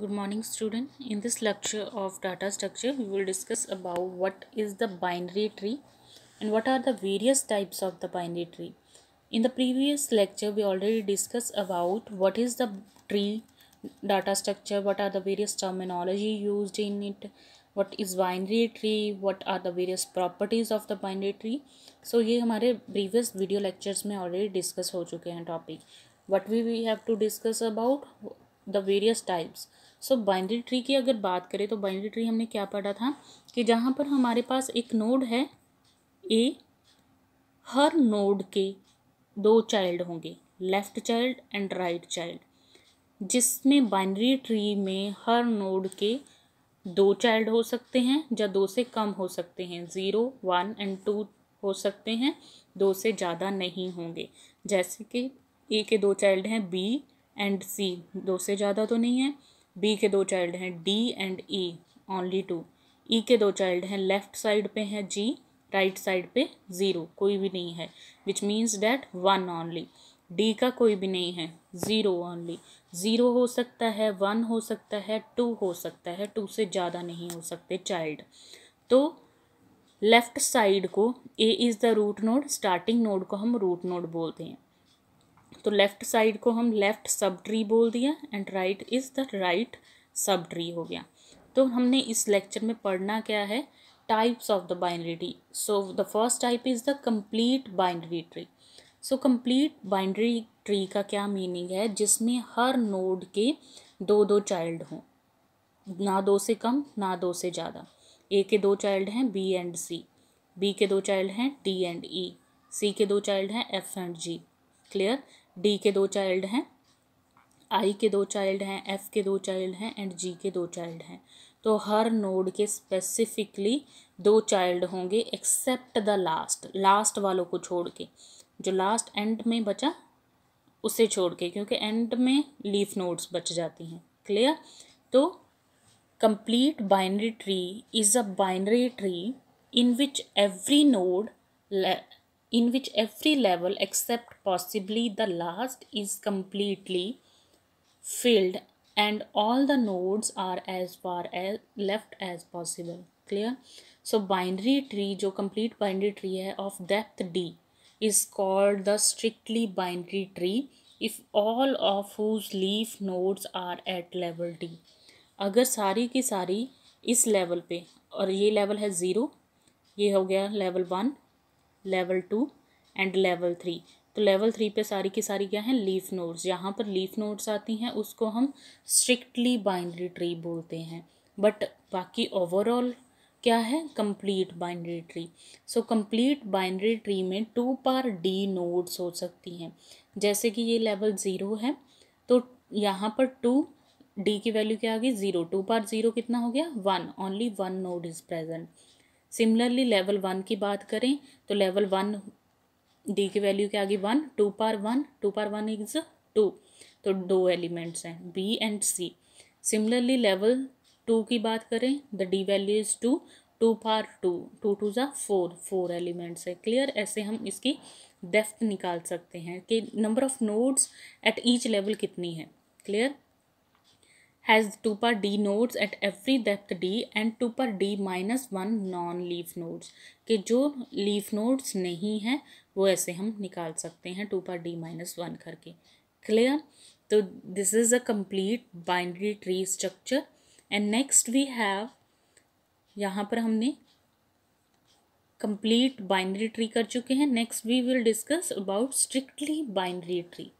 good morning student in this lecture of data structure we will discuss about what is the binary tree and what are the various types of the binary tree in the previous lecture we already discussed about what is the tree data structure what are the various terminology used in it what is binary tree what are the various properties of the binary tree so ये हमारे previous video lectures में already discuss हो चुके हैं topic what we we have to discuss about the various types So binary tree की अगर बात करें तो बाइनरी ट्री हमने क्या पढ़ा था? कि जहाँ पर हमारे पास एक नोड है ए हर नोड के दो चाइल्ड होंगे left child and right child जिसमें बाइनरी ट्री में हर नोड के दो चाइल्ड हो सकते हैं या दो से कम हो सकते हैं। ज़ीरो वन एंड टू हो सकते हैं, दो से ज़्यादा नहीं होंगे। जैसे कि ए के दो चाइल्ड हैं बी एंड सी दो से ज़्यादा तो नहीं है। बी के दो चाइल्ड हैं, D and E only two E के दो चाइल्ड हैं लेफ़्ट साइड पे हैं जी राइट साइड पे ज़ीरो कोई भी नहीं है which means that one only D का कोई भी नहीं है ज़ीरो ओनली ज़ीरो हो सकता है वन हो सकता है टू हो सकता है टू से ज़्यादा नहीं हो सकते चाइल्ड तो लेफ़्ट साइड को A is the root node starting node को हम रूट नोड बोलते हैं। तो लेफ़्ट साइड को हम लेफ़्ट सब ट्री बोल दिया and right is the right sub tree हो गया। तो हमने इस लेक्चर में पढ़ना क्या है? Types of the binary tree so the first type is the complete binary tree so complete binary tree का क्या मीनिंग है? जिसमें हर नोड के दो दो चाइल्ड हों। ना दो से कम, ना दो से ज़्यादा। ए के दो चाइल्ड हैं बी एंड सी बी के दो चाइल्ड हैं डी एंड ई सी के दो चाइल्ड हैं F and G clear D के दो चाइल्ड हैं आई के दो चाइल्ड हैं एफ़ के दो चाइल्ड हैं एंड जी के दो चाइल्ड हैं. तो हर नोड के स्पेसिफिकली दो चाइल्ड होंगे एक्सेप्ट द लास्ट लास्ट वालों को छोड़ के. जो लास्ट एंड में बचा, उसे छोड़ के, क्योंकि एंड में लीफ नोड्स बच जाती हैं. क्लियर तो complete binary tree is a binary tree in which every node in which every level except possibly the last is completely filled and all the nodes are as far as left as possible clear so binary tree जो complete binary tree है of depth d is called the strictly binary tree if all of whose leaf nodes are at level d अगर सारी की सारी इस level पे और ये लेवल है ज़ीरो ये हो गया level one level two and level three तो लेवल थ्री पे सारी की सारी क्या है? लीफ नोड्स यहाँ पर लीफ नोड्स आती हैं, उसको हम स्ट्रिक्टली बाइनरी ट्री बोलते हैं. बट बाकी ओवरऑल क्या है? Complete binary tree so complete binary tree में टू पार डी नोड्स हो सकती हैं. जैसे कि ये लेवल ज़ीरो है तो यहाँ पर टू डी की वैल्यू क्या आ गई? ज़ीरो टू पार ज़ीरो कितना हो गया? One only one node is present similarly level one की बात करें तो लेवल वन डी की वैल्यू क्या आ गई? One two power one two power one is two तो दो एलिमेंट्स हैं B and C similarly level two की बात करें the D value is two two power two two two ज़ा फोर फोर एलिमेंट्स है. क्लियर ऐसे हम इसकी डेफ्थ निकाल सकते हैं कि number of nodes at each level कितनी है. Clear has 2 per d nodes at every depth d and 2 per d minus one non leaf nodes के जो लीफ नोड्स नहीं हैं, वो ऐसे हम निकाल सकते हैं two power D minus one करके। क्लियर तो this is a complete binary tree structure and next we have यहाँ पर हमने कंप्लीट बाइनरी ट्री कर चुके हैं। Next we will discuss about strictly binary tree